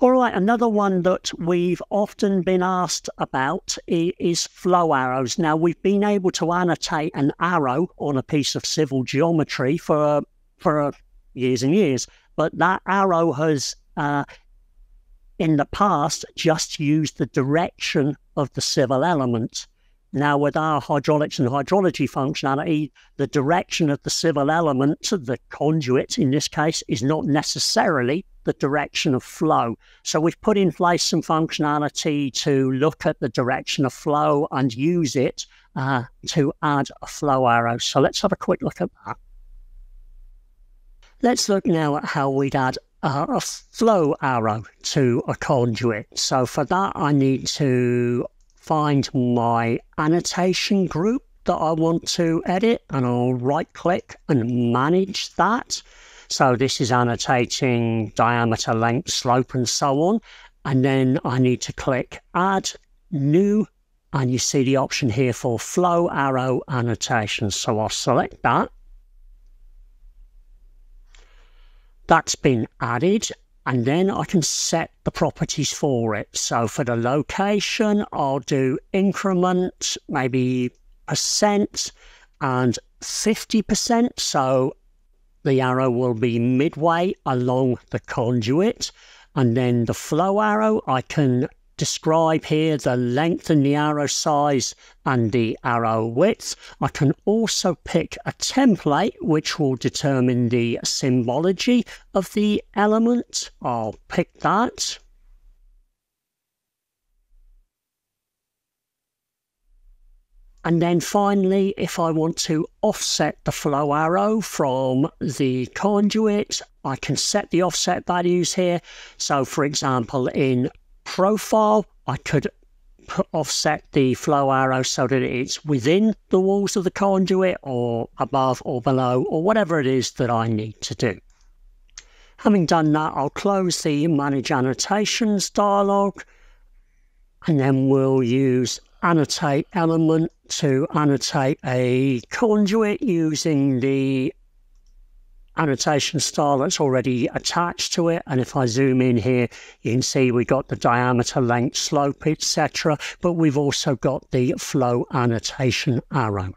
All right, another one that we've often been asked about is flow arrows. Now, we've been able to annotate an arrow on a piece of civil geometry for, for years and years, but that arrow has, uh, in the past, just used the direction of the civil element. Now, with our hydraulics and hydrology functionality, the direction of the civil element, the conduit in this case, is not necessarily the direction of flow. So we've put in place some functionality to look at the direction of flow and use it uh, to add a flow arrow. So let's have a quick look at that. Let's look now at how we'd add uh, a flow arrow to a conduit. So for that, I need to find my annotation group that I want to edit and I'll right click and manage that. So this is annotating diameter, length, slope and so on. And then I need to click add new and you see the option here for flow arrow annotation. So I'll select that. That's been added and then I can set the properties for it. So for the location, I'll do increment, maybe percent and 50%. So the arrow will be midway along the conduit. And then the flow arrow, I can describe here the length and the arrow size and the arrow width. I can also pick a template which will determine the symbology of the element. I'll pick that. And then finally, if I want to offset the flow arrow from the conduit, I can set the offset values here. So for example, in profile, I could offset the flow arrow so that it's within the walls of the conduit or above or below or whatever it is that I need to do. Having done that, I'll close the Manage Annotations dialog and then we'll use Annotate element to annotate a conduit using the annotation style that's already attached to it. And if I zoom in here, you can see we've got the diameter, length, slope, etc. But we've also got the flow annotation arrow.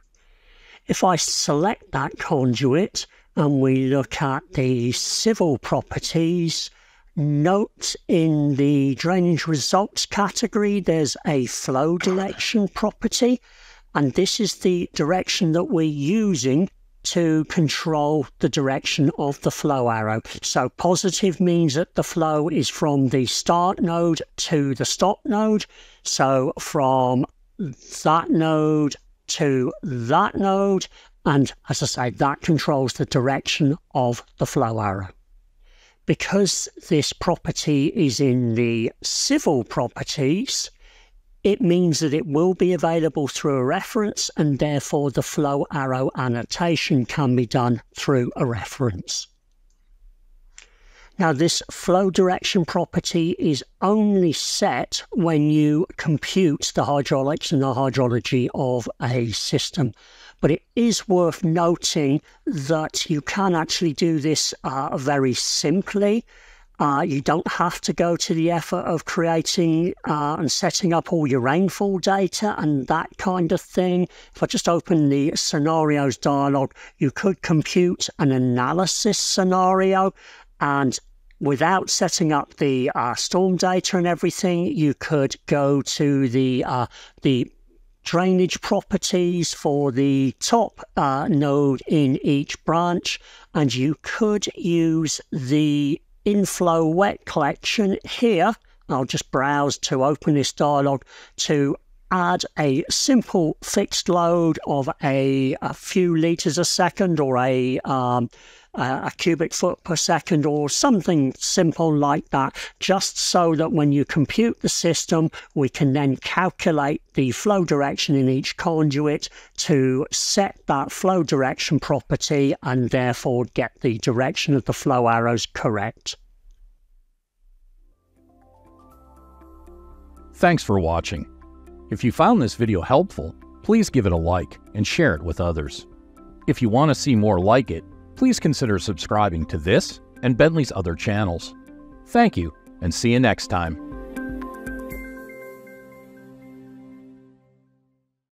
If I select that conduit and we look at the civil properties, note in the drainage results category, there's a flow direction property. And this is the direction that we're using to control the direction of the flow arrow. So positive means that the flow is from the start node to the stop node. So from that node to that node. And as I say, that controls the direction of the flow arrow. Because this property is in the civil properties, it means that it will be available through a reference and therefore the flow arrow annotation can be done through a reference. Now this flow direction property is only set when you compute the hydraulics and the hydrology of a system. But it is worth noting that you can actually do this uh, very simply uh, you don't have to go to the effort of creating uh, and setting up all your rainfall data and that kind of thing. If I just open the scenarios dialog, you could compute an analysis scenario and without setting up the uh, storm data and everything, you could go to the uh, the drainage properties for the top uh, node in each branch, and you could use the inflow wet collection here. I'll just browse to open this dialog to add a simple fixed load of a, a few liters a second or a um, a cubic foot per second or something simple like that, just so that when you compute the system, we can then calculate the flow direction in each conduit to set that flow direction property and therefore get the direction of the flow arrows correct. Thanks for watching. If you found this video helpful, please give it a like and share it with others. If you want to see more like it, please consider subscribing to this and Bentley's other channels. Thank you, and see you next time.